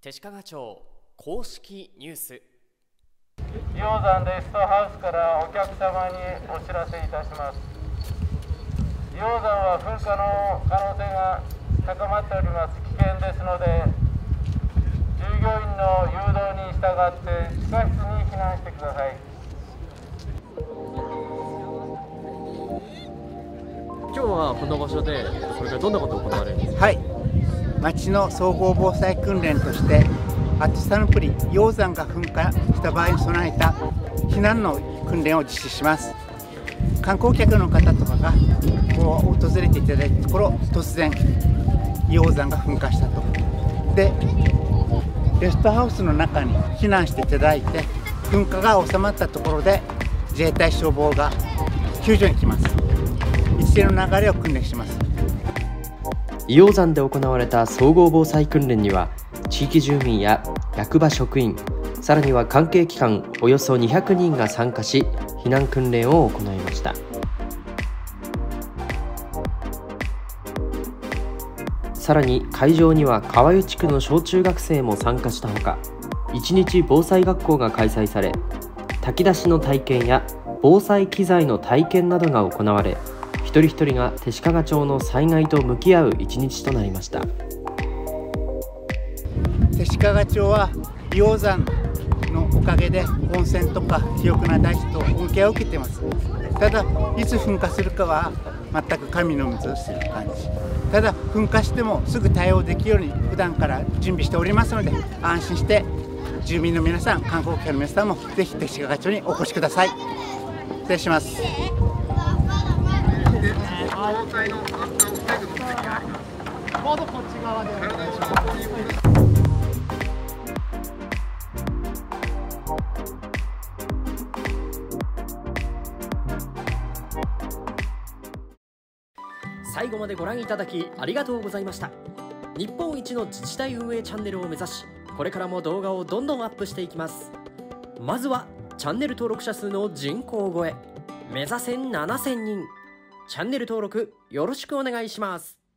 手鹿賀町公式ニュース。硫黄山レストハウスからお客様にお知らせいたします。硫黄山は噴火の可能性が高まっております。危険ですので従業員の誘導に従って地下室に避難してください。今日はこの場所でこれからどんなことを行われるんですか？はい町の総合防災訓練としてアティサヌプリ溶山が噴火した場合に備えた避難の訓練を実施します。観光客の方とかがこう訪れていただいたところ突然溶山が噴火したと。でレストハウスの中に避難していただいて噴火が収まったところで自衛隊消防が救助に来ます。一連の流れを訓練します。硫黄山で行われた総合防災訓練には地域住民や役場職員さらには関係機関およそ200人が参加し避難訓練を行いました。さらに会場には川湯地区の小中学生も参加したほか一日防災学校が開催され炊き出しの体験や防災機材の体験などが行われ一人一人が手鹿賀町の災害と向き合う一日となりました。手鹿賀町は硫黄山のおかげで温泉とか肥沃な大地と恩恵を受けています。ただいつ噴火するかは全く神の水をする感じ。ただ噴火してもすぐ対応できるように普段から準備しておりますので安心して住民の皆さん観光客の皆さんもぜひ手鹿賀町にお越しください。失礼します。最後までご覧いただきありがとうございました。日本一の自治体運営チャンネルを目指しこれからも動画をどんどんアップしていきます。まずはチャンネル登録者数の人口超え。目指せ7000人。チャンネル登録よろしくお願いします。